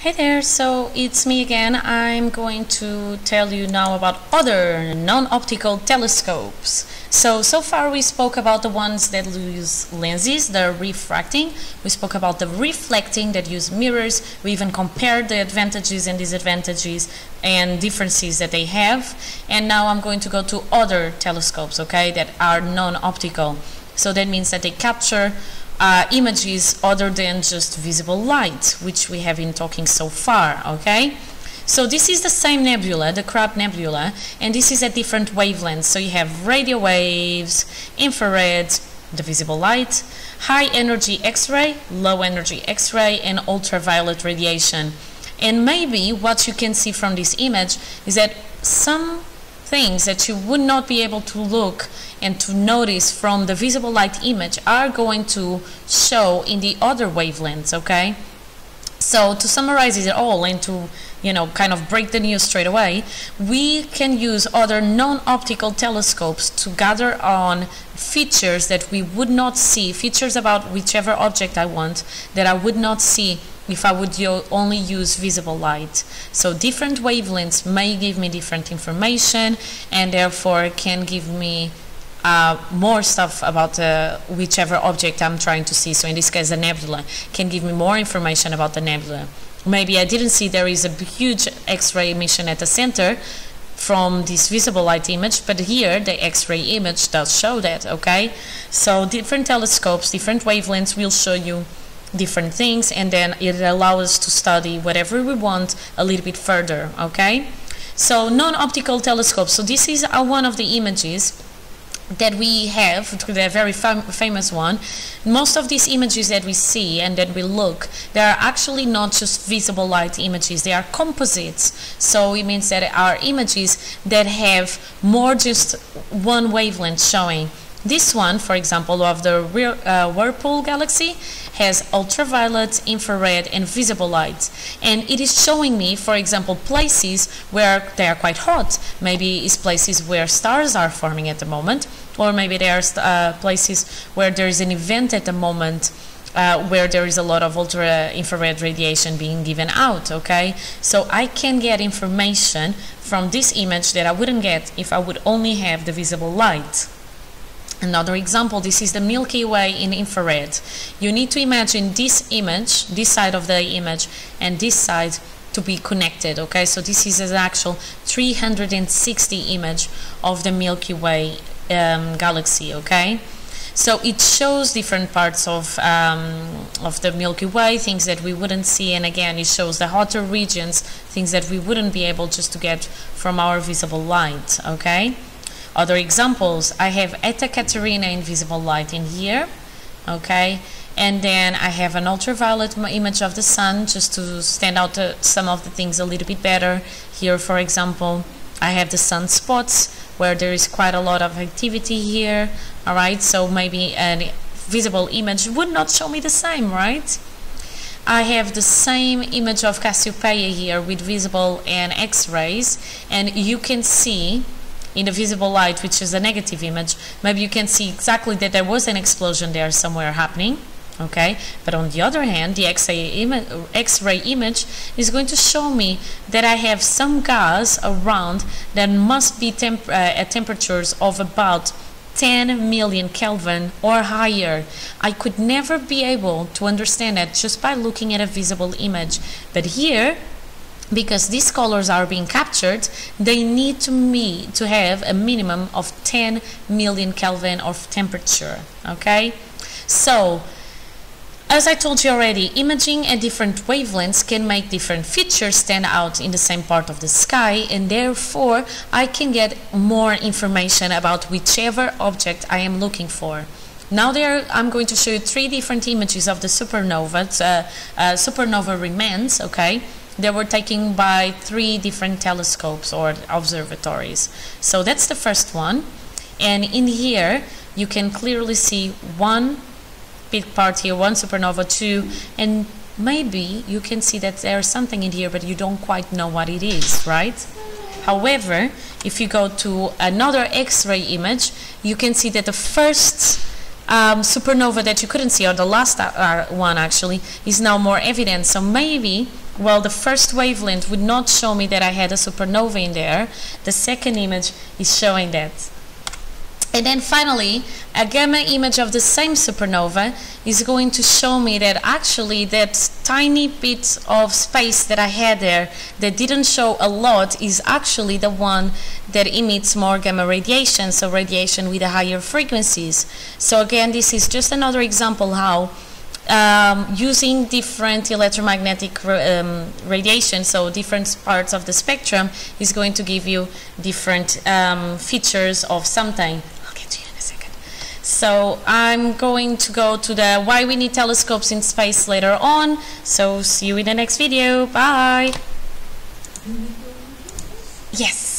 Hey there, so it's me again. I'm going to tell you now about other non-optical telescopes. So, so far we spoke about the ones that use lenses, the refracting. We spoke about the reflecting that use mirrors. We even compared the advantages and disadvantages and differences that they have. And now I'm going to go to other telescopes, okay, that are non-optical. So that means that they capture uh, images other than just visible light, which we have been talking so far, okay? So this is the same nebula, the Crab Nebula, and this is at different wavelengths. So you have radio waves, infrared, the visible light, high energy X-ray, low energy X-ray, and ultraviolet radiation. And maybe what you can see from this image is that some things that you would not be able to look and to notice from the visible light image are going to show in the other wavelengths, okay? So to summarize it all and to you know kind of break the news straight away, we can use other non-optical telescopes to gather on features that we would not see, features about whichever object I want that I would not see if I would only use visible light. So different wavelengths may give me different information and therefore can give me uh, more stuff about uh, whichever object I'm trying to see. So in this case, the nebula can give me more information about the nebula. Maybe I didn't see there is a huge X-ray emission at the center from this visible light image, but here the X-ray image does show that, okay? So different telescopes, different wavelengths will show you different things and then it allows us to study whatever we want a little bit further, okay? So non-optical telescopes, so this is uh, one of the images that we have, through the very fam famous one, most of these images that we see and that we look, they are actually not just visible light images, they are composites. So it means that are images that have more just one wavelength showing. This one, for example, of the uh, Whirlpool galaxy has ultraviolet, infrared, and visible light. And it is showing me, for example, places where they are quite hot. Maybe it's places where stars are forming at the moment, or maybe there are uh, places where there is an event at the moment uh, where there is a lot of ultra infrared radiation being given out okay so I can get information from this image that I wouldn't get if I would only have the visible light Another example, this is the Milky Way in infrared. You need to imagine this image, this side of the image, and this side to be connected, okay? So this is an actual 360 image of the Milky Way um, galaxy, okay? So it shows different parts of, um, of the Milky Way, things that we wouldn't see, and again, it shows the hotter regions, things that we wouldn't be able just to get from our visible light, okay? Other examples, I have Eta Carinae invisible light in here, okay? And then I have an ultraviolet image of the sun just to stand out uh, some of the things a little bit better. Here, for example, I have the sunspots where there is quite a lot of activity here, all right? So maybe a visible image would not show me the same, right? I have the same image of Cassiopeia here with visible and X-rays, and you can see in the visible light, which is a negative image, maybe you can see exactly that there was an explosion there somewhere happening. Okay, but on the other hand, the X-ray ima image is going to show me that I have some gas around that must be temp uh, at temperatures of about 10 million Kelvin or higher. I could never be able to understand that just by looking at a visible image. But here, because these colors are being captured, they need to me to have a minimum of 10 million Kelvin of temperature. Okay, so as I told you already, imaging at different wavelengths can make different features stand out in the same part of the sky and therefore I can get more information about whichever object I am looking for. Now there, I'm going to show you three different images of the supernova, uh, uh, supernova remains, okay? They were taken by three different telescopes or observatories. So that's the first one. And in here, you can clearly see one big part here, one supernova, two, and maybe you can see that there's something in here, but you don't quite know what it is, right? However, if you go to another X-ray image, you can see that the first um, supernova that you couldn't see, or the last uh, one actually, is now more evident. So maybe, well, the first wavelength would not show me that I had a supernova in there. The second image is showing that. And then finally, a gamma image of the same supernova is going to show me that actually that tiny bit of space that I had there that didn't show a lot is actually the one that emits more gamma radiation, so radiation with higher frequencies. So again, this is just another example how um, using different electromagnetic um, radiation, so different parts of the spectrum, is going to give you different um, features of something. I'll get to you in a second. So I'm going to go to the why we need telescopes in space later on. So see you in the next video. Bye. Yes.